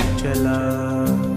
Angela.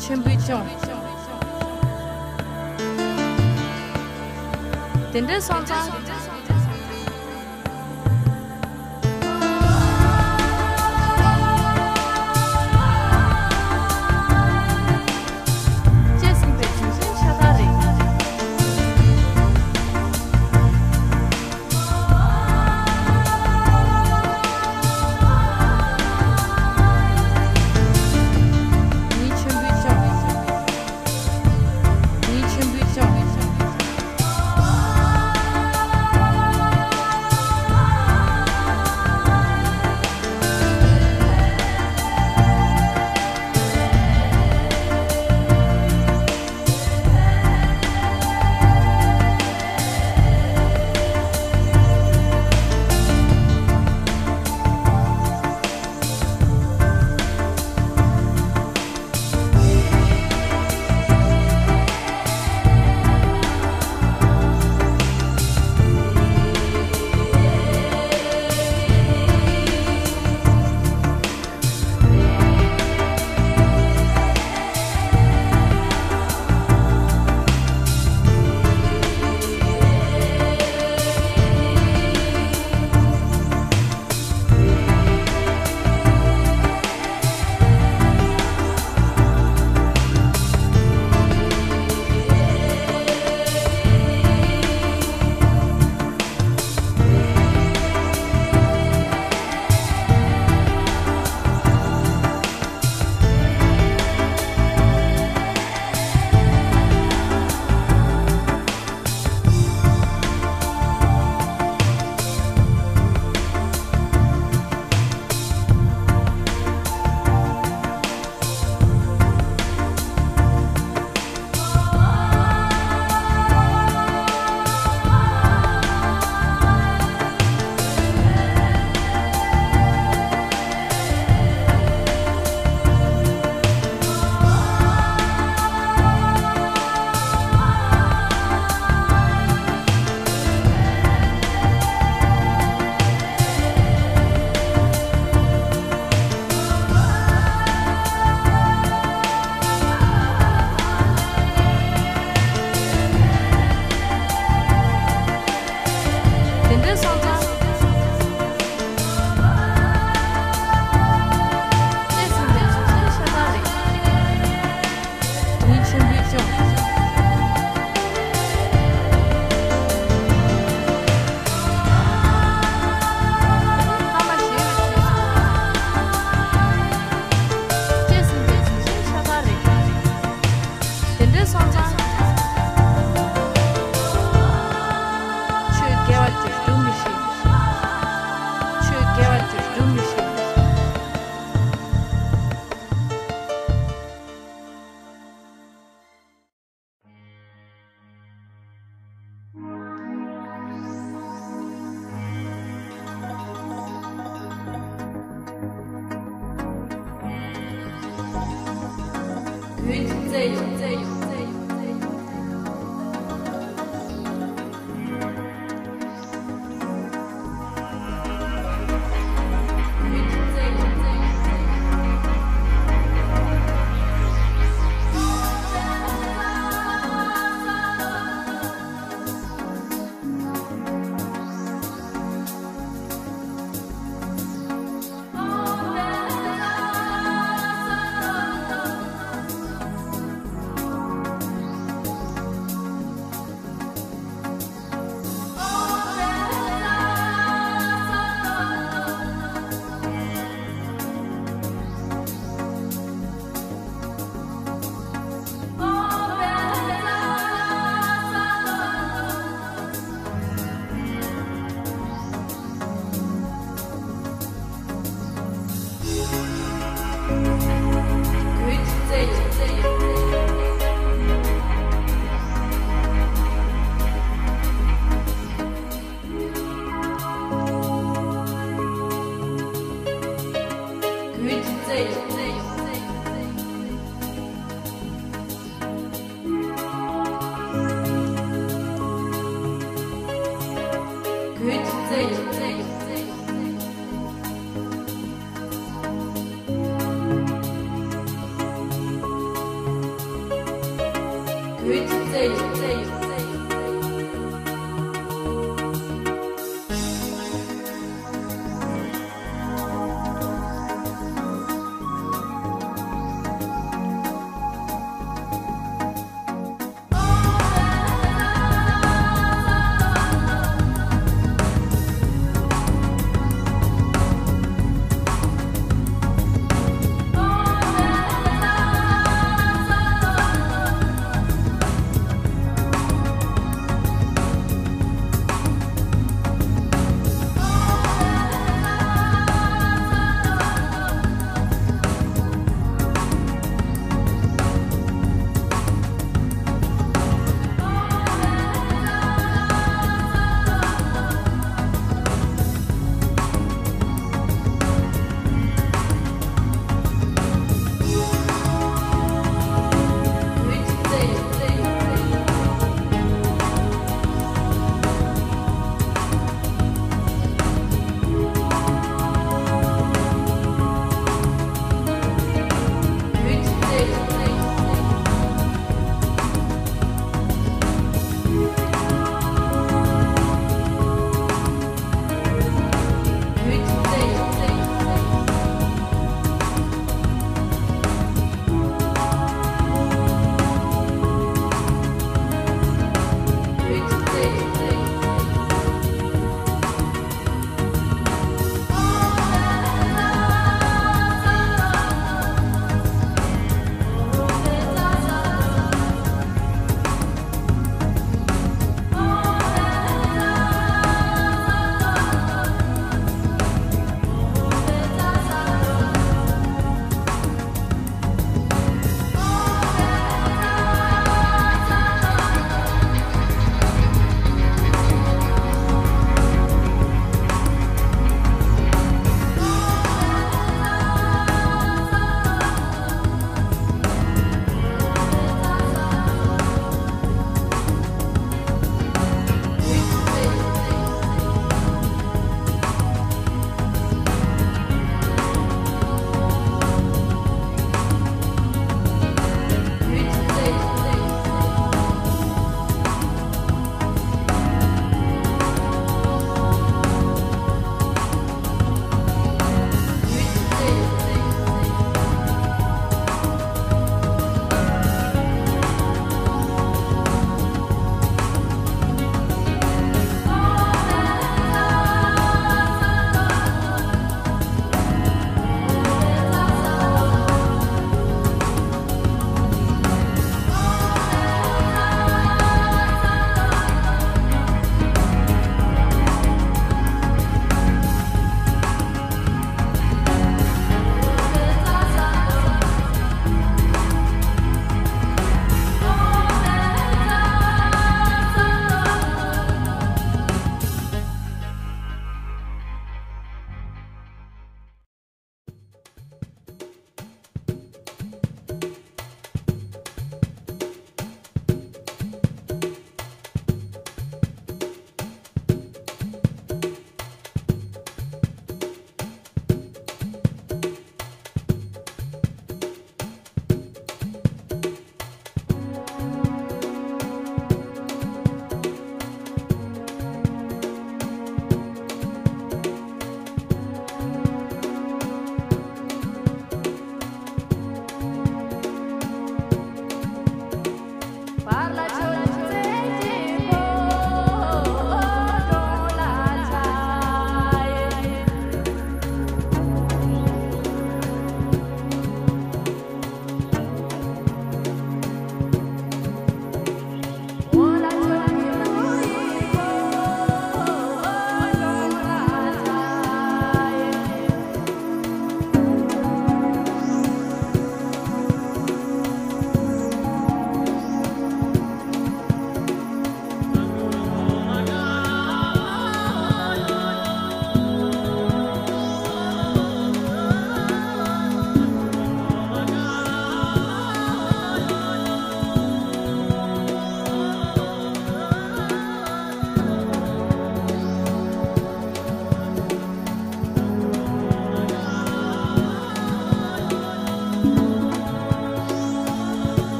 chenpu chiong. Tende song zang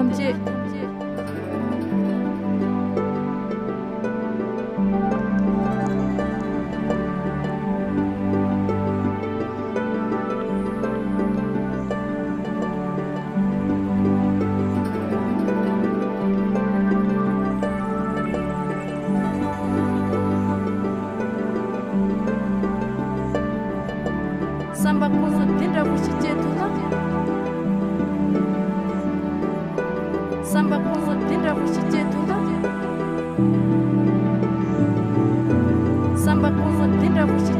Tam gdzie... Samba kuzu dinda kushite. samba kongo dinda kushi che tunda samba kongo dinda kushi